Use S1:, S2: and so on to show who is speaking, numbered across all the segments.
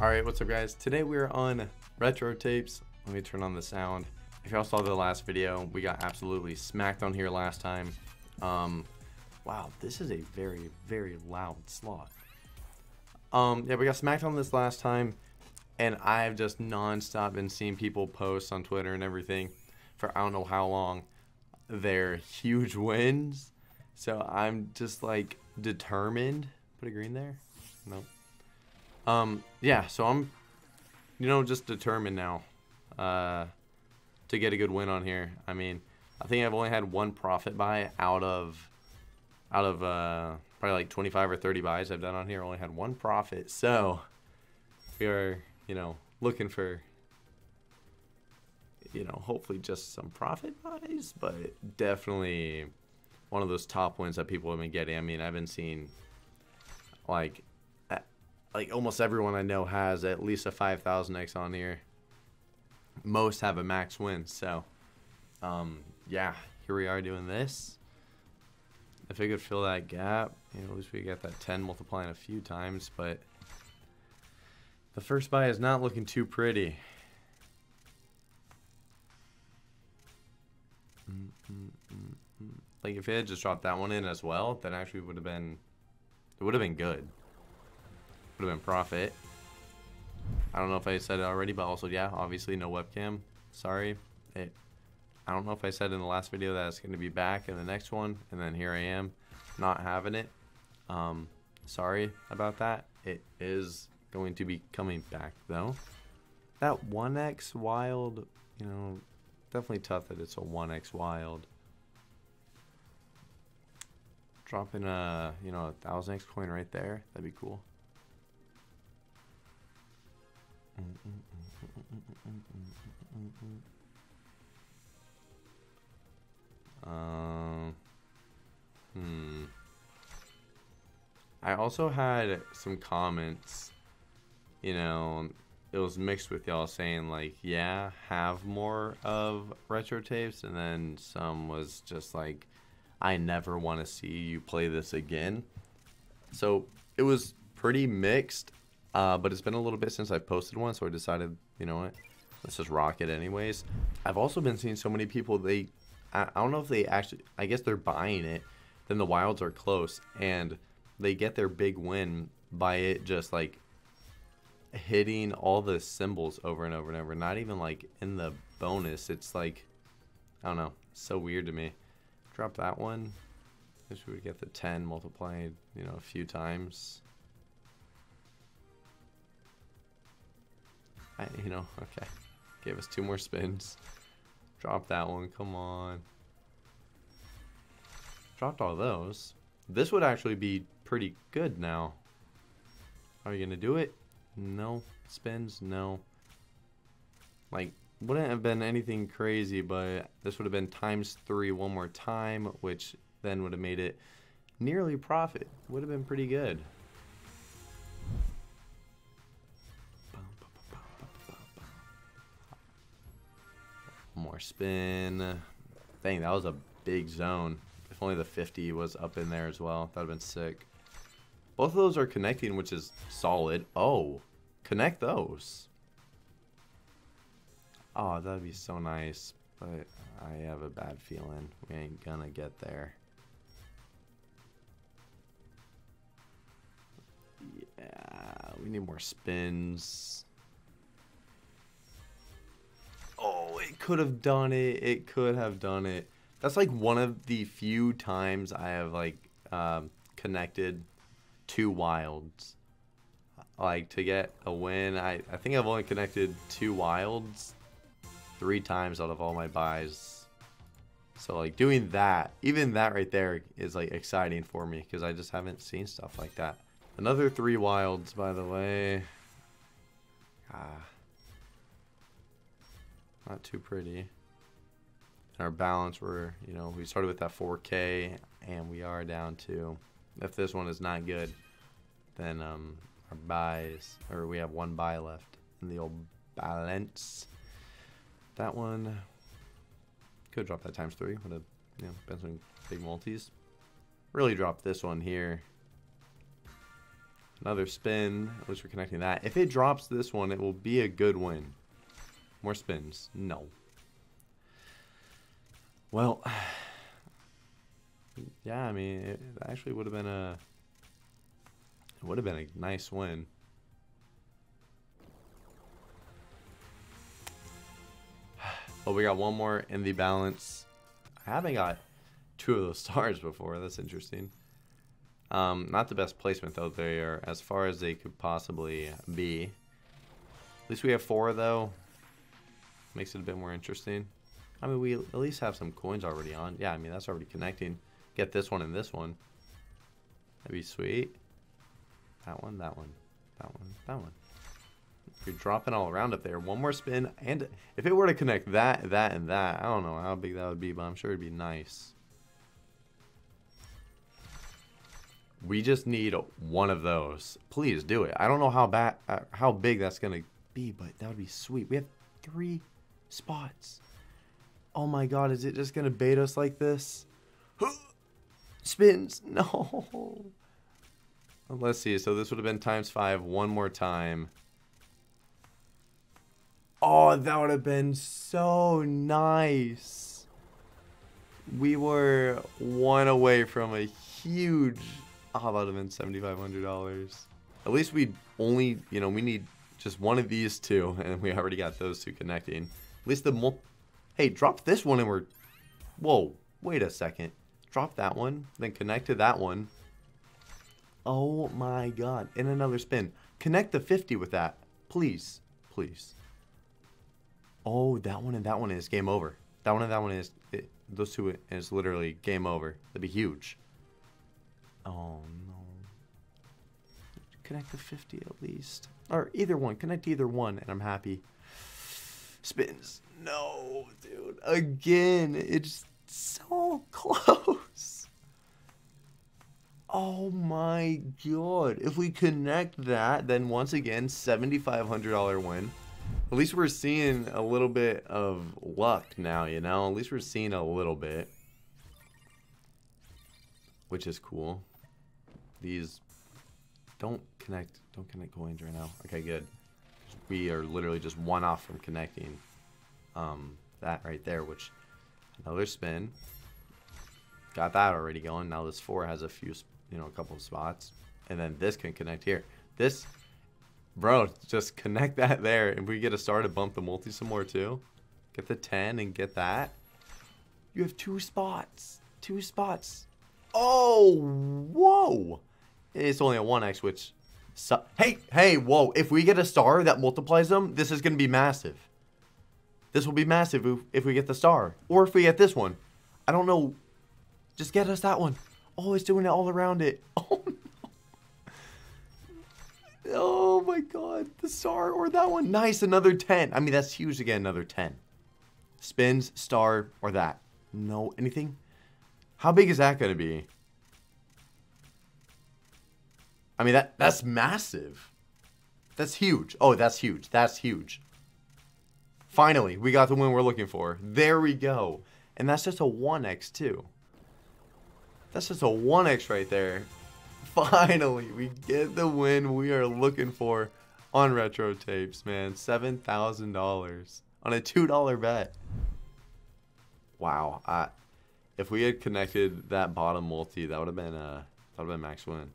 S1: Alright, what's up guys? Today we're on Retro Tapes. Let me turn on the sound. If y'all saw the last video, we got absolutely smacked on here last time. Um, wow, this is a very, very loud slot. Um, yeah, we got smacked on this last time, and I've just nonstop been seeing people post on Twitter and everything for I don't know how long their huge wins. So I'm just like determined. Put a green there? No. Um, yeah, so I'm, you know, just determined now uh, to get a good win on here. I mean, I think I've only had one profit buy out of, out of uh, probably like 25 or 30 buys I've done on here. Only had one profit. So we are, you know, looking for, you know, hopefully just some profit buys, but definitely one of those top wins that people have been getting. I mean, I've been seeing like like almost everyone I know has at least a 5,000x on here. Most have a max win. So, um, yeah, here we are doing this. If I could fill that gap, you know, at least we got that 10 multiplying a few times, but the first buy is not looking too pretty. Like if it had just dropped that one in as well, then actually would have been, it would have been good. Would have been profit. I don't know if I said it already, but also, yeah, obviously no webcam. Sorry. It, I don't know if I said in the last video that it's going to be back in the next one, and then here I am not having it. Um, sorry about that. It is going to be coming back, though. That 1x wild, you know, definitely tough that it's a 1x wild. Dropping a, you know, a 1000x coin right there. That'd be cool. Um, hmm. I also had some comments, you know, it was mixed with y'all saying like, yeah, have more of retro tapes, and then some was just like, I never want to see you play this again. So it was pretty mixed. Uh, but it's been a little bit since I posted one, so I decided, you know what, let's just rock it anyways. I've also been seeing so many people, they, I, I don't know if they actually, I guess they're buying it, then the wilds are close, and they get their big win by it just like hitting all the symbols over and over and over. Not even like in the bonus. It's like, I don't know, so weird to me. Drop that one. I Wish we would get the 10 multiplied, you know, a few times. I, you know, okay. Gave us two more spins. Drop that one, come on. Dropped all those. This would actually be pretty good now. Are you to do it? No. Spins? No. Like, wouldn't have been anything crazy, but this would have been times three one more time, which then would have made it nearly profit. Would have been pretty good. More spin. Dang, that was a big zone. If only the 50 was up in there as well, that would have been sick. Both of those are connecting, which is solid. Oh, connect those. Oh, that'd be so nice, but I have a bad feeling we ain't gonna get there. Yeah, we need more spins. It could have done it. It could have done it. That's like one of the few times I have like um, connected two wilds. Like to get a win, I, I think I've only connected two wilds three times out of all my buys. So like doing that, even that right there is like exciting for me because I just haven't seen stuff like that. Another three wilds, by the way. Ah. Not too pretty. And Our balance, we're, you know, we started with that 4K and we are down to, if this one is not good, then um, our buys, or we have one buy left in the old balance. That one could drop that times three. Would have, you know, been some big multis. Really dropped this one here. Another spin. At least we're connecting that. If it drops this one, it will be a good win. More spins. No. Well, yeah, I mean, it actually would have been a it would have been a nice win. But we got one more in the balance. I haven't got two of those stars before. That's interesting. Um, not the best placement though. They are as far as they could possibly be. At least we have four though. Makes it a bit more interesting. I mean, we at least have some coins already on. Yeah, I mean that's already connecting. Get this one and this one. That'd be sweet. That one, that one, that one, that one. You're dropping all around up there, one more spin, and if it were to connect that, that, and that, I don't know how big that would be, but I'm sure it'd be nice. We just need one of those. Please do it. I don't know how bad, uh, how big that's gonna be, but that would be sweet. We have three spots. Oh my god, is it just gonna bait us like this? Spins. No. Let's see. So this would have been times five. One more time. Oh, that would have been so nice. We were one away from a huge. Oh, that would have been $7,500. At least we only, you know, we need just one of these two, and we already got those two connecting. Least the. Hey, drop this one and we're. Whoa, wait a second. Drop that one, then connect to that one. Oh my god. And another spin. Connect the 50 with that. Please. Please. Oh, that one and that one is game over. That one and that one is... It, those two is literally game over. That'd be huge. Oh, no. Connect the 50 at least. Or either one. Connect either one and I'm happy. Spins. No, dude. Again. It's so close. Oh my god. If we connect that, then once again, $7,500 win. At least we're seeing a little bit of luck now, you know? At least we're seeing a little bit. Which is cool. These don't connect. Don't connect coins right now. Okay, good. We are literally just one off from connecting um, that right there, which another spin. Got that already going. Now this four has a few you know, a couple of spots. And then this can connect here. This, bro, just connect that there. And we get a star to bump the multi some more too. Get the 10 and get that. You have two spots. Two spots. Oh, whoa. It's only a 1x, which... So, hey, hey, whoa. If we get a star that multiplies them, this is going to be massive. This will be massive if, if we get the star. Or if we get this one. I don't know. Just get us that one. Oh, it's doing it all around it. Oh, no. Oh, my God. The star or that one. Nice, another 10. I mean, that's huge again, another 10. Spins, star, or that. No, anything? How big is that going to be? I mean, that that's massive. That's huge. Oh, that's huge. That's huge. Finally, we got the win we're looking for. There we go. And that's just a 1x too. That's just a 1x right there. Finally, we get the win we are looking for on Retro Tapes, man. $7,000 on a $2 bet. Wow. I, if we had connected that bottom multi, that would have been a that would have been max win.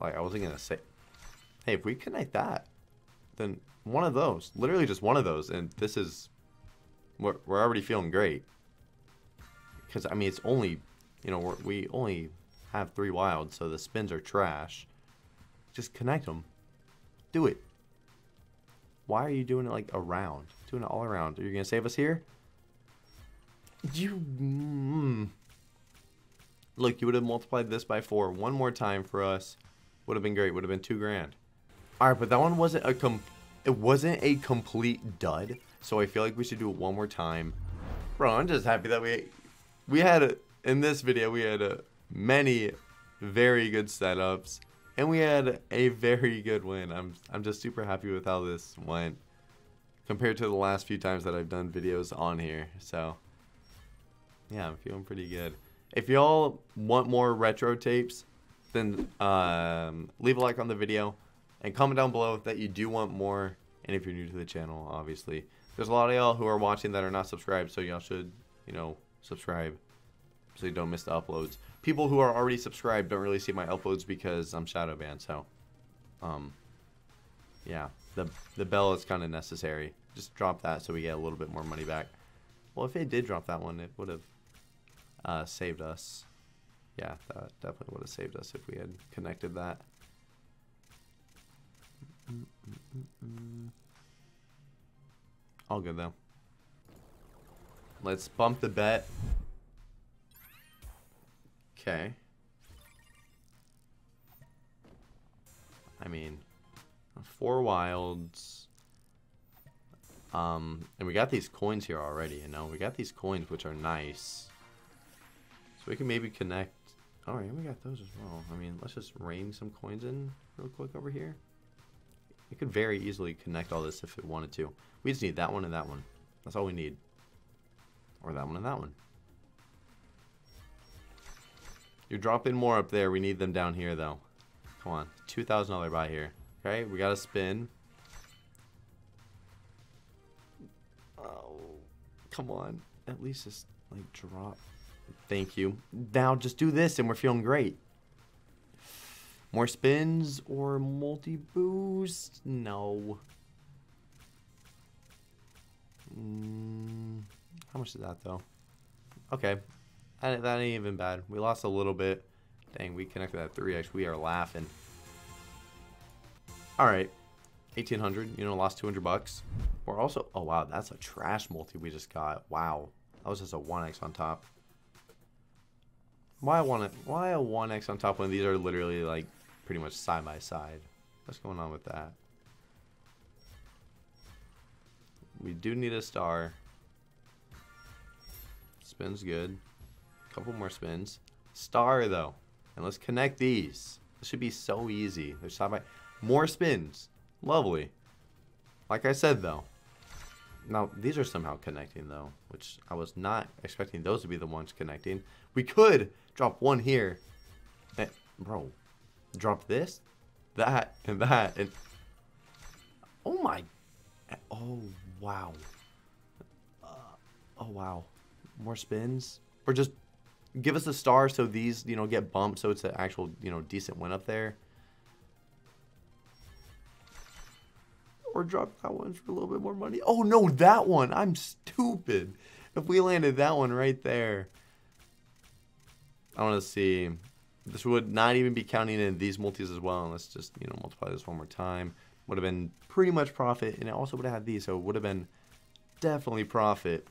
S1: Like I wasn't gonna say, hey, if we connect that, then one of those, literally just one of those, and this is, we're we're already feeling great. Because I mean, it's only you know, we only have three wilds, so the spins are trash. Just connect them. Do it. Why are you doing it like around? Doing it all around. Are you going to save us here? You... Mm, look, you would have multiplied this by four one more time for us. Would have been great. Would have been two grand. Alright, but that one wasn't a com... It wasn't a complete dud. So I feel like we should do it one more time. Bro, I'm just happy that we... We had a in this video, we had uh, many very good setups, and we had a very good win. I'm, I'm just super happy with how this went compared to the last few times that I've done videos on here. So, yeah, I'm feeling pretty good. If y'all want more retro tapes, then um, leave a like on the video and comment down below that you do want more. And if you're new to the channel, obviously, there's a lot of y'all who are watching that are not subscribed, so y'all should, you know, subscribe so you don't miss the uploads. People who are already subscribed don't really see my uploads because I'm shadow banned, so um yeah, the the bell is kind of necessary. Just drop that so we get a little bit more money back. Well, if it did drop that one, it would have uh, saved us. Yeah, that definitely would have saved us if we had connected that. All good though. Let's bump the bet. Okay. I mean, four wilds. Um, and we got these coins here already, you know? We got these coins, which are nice. So we can maybe connect... Oh, Alright, we got those as well. I mean, let's just rain some coins in real quick over here. It could very easily connect all this if it wanted to. We just need that one and that one. That's all we need. Or that one and that one. You're dropping more up there. We need them down here, though. Come on. $2,000 buy here. Okay, we got to spin. Oh, come on. At least just, like, drop. Thank you. Now just do this and we're feeling great. More spins or multi-boost? No. Mm, how much is that, though? Okay. That, that ain't even bad. We lost a little bit. Dang, we connected that 3x. We are laughing. All right. 1800 you know lost 200 bucks we're also oh wow that's a trash multi we just got wow that was just a 1x on top why a 1 why a 1x on top when these are literally like pretty much side by side what's going on with that we do need a star spins good couple more spins star though and let's connect these this should be so easy they're side by more spins. Lovely. Like I said, though. Now, these are somehow connecting, though, which I was not expecting those to be the ones connecting. We could drop one here. And, bro, drop this, that, and that, and... Oh, my... Oh, wow. Uh, oh, wow. More spins? Or just give us a star so these, you know, get bumped so it's an actual, you know, decent win up there. Or drop that one for a little bit more money. Oh no, that one. I'm stupid. If we landed that one right there. I want to see. This would not even be counting in these multis as well. Let's just, you know, multiply this one more time. Would have been pretty much profit. And it also would have had these. So it would have been definitely profit.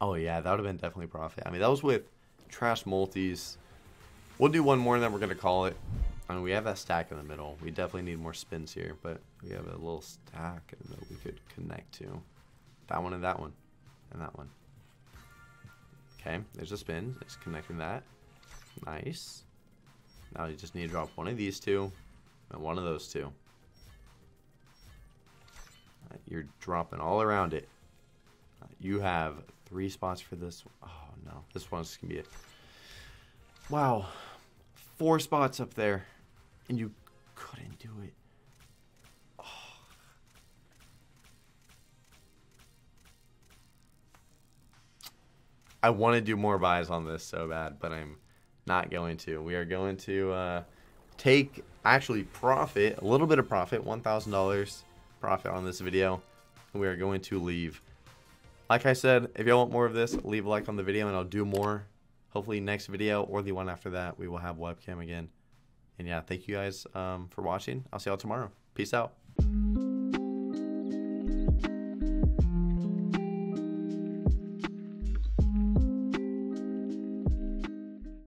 S1: Oh yeah, that would have been definitely profit. I mean, that was with trash multis. We'll do one more and then we're going to call it. We have that stack in the middle. We definitely need more spins here, but we have a little stack that we could connect to. That one and that one. And that one. Okay, there's a spin. It's connecting that. Nice. Now you just need to drop one of these two and one of those two. You're dropping all around it. You have three spots for this. Oh, no. This one's going to be it. Wow. Four spots up there and you couldn't do it. Oh. I want to do more buys on this so bad, but I'm not going to. We are going to uh, take actually profit, a little bit of profit, $1,000 profit on this video. And we are going to leave. Like I said, if y'all want more of this, leave a like on the video and I'll do more. Hopefully next video or the one after that, we will have webcam again. And yeah, thank you guys um, for watching. I'll see y'all tomorrow. Peace out.